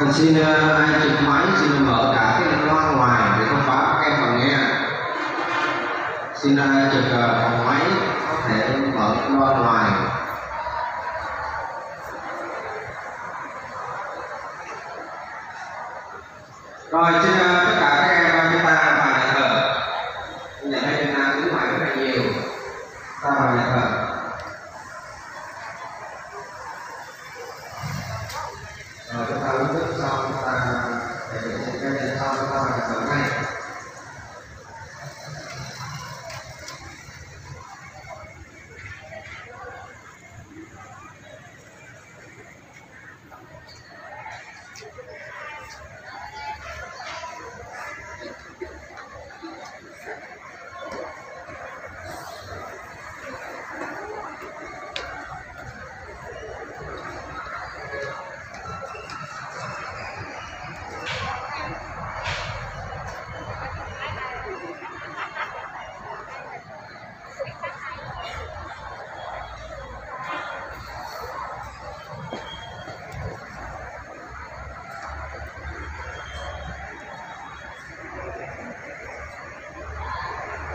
Con xin ờ, ai chụp máy, xin mở cả cái loa ngoài để không phá các em còn nghe. Xin ờ, ai chụp ờ, phòng máy, có thể mở loa ngoài rồi trên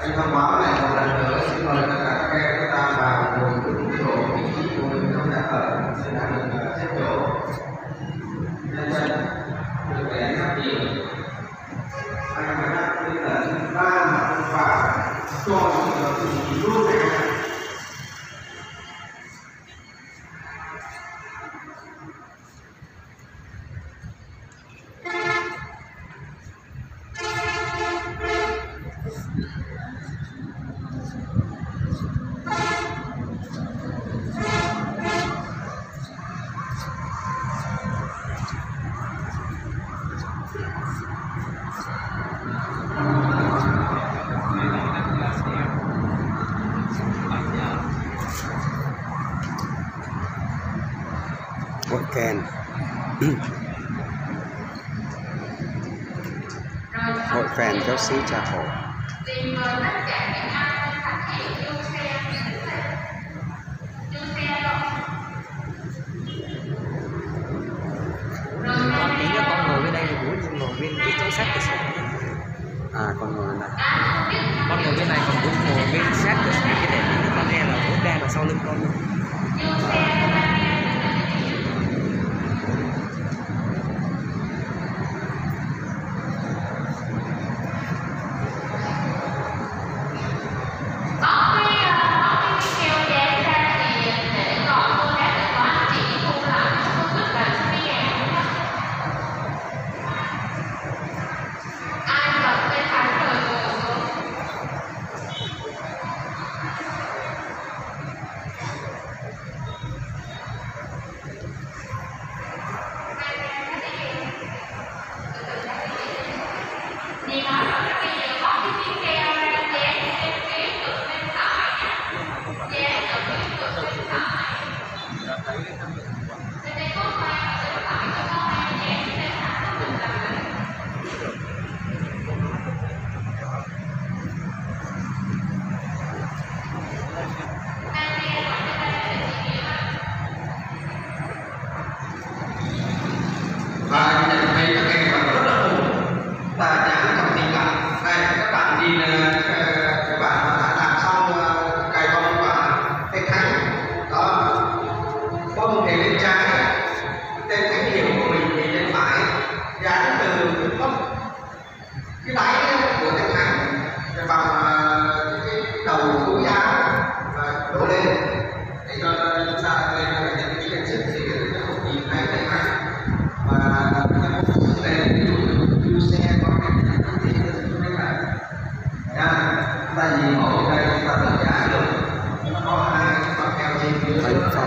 xin thông báo này một lần nữa xin mời tất cả các em chúng ta vào ngồi đúng chỗ vị trí của mình trong nhà thờ. Sẽ đã được xếp chỗ nhân dân, được vẽ rất nhiều. Anh phải đặt tinh thần ba mà không phải. Cho những người luôn what kèn. Hội kèn giáo sĩ trà cổ à còn ngồi này con ngồi bên này còn cũng ngồi bên sát cái đèn con nghe là bố đen là sau lưng con. luôn à.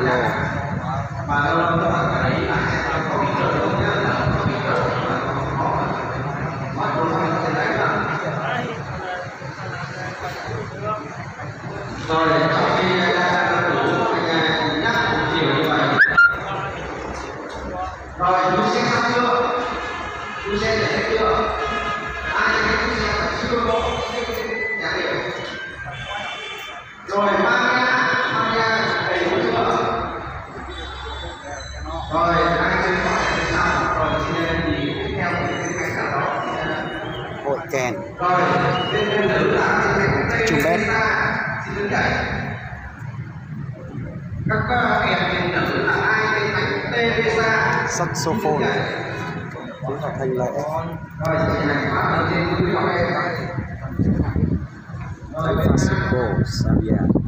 Lord. Kèn rồi bên bên nữ là Trung bét. các kèn là ai thánh sa saxophone tiếng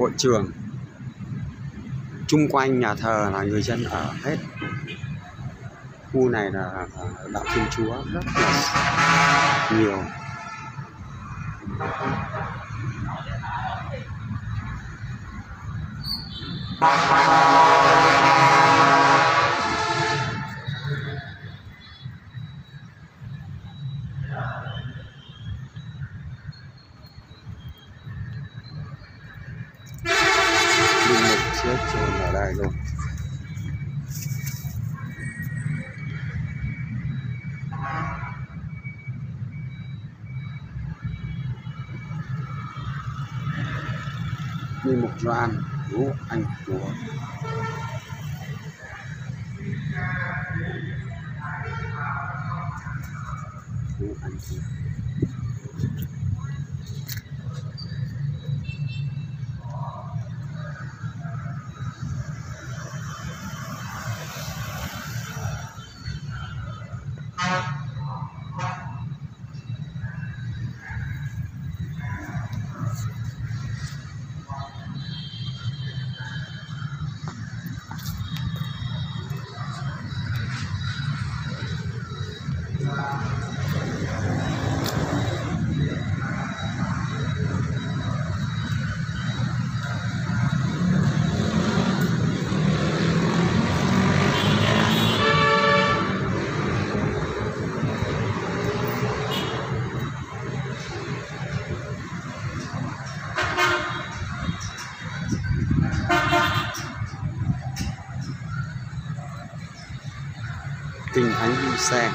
hội trường. Chung quanh nhà thờ là người dân ở hết. Khu này là đạo thiên chúa rất là nhiều. linh mục chết ở đây luôn. Linh một Doan Vũ Anh của Vũ Anh của kinh thánh du xe.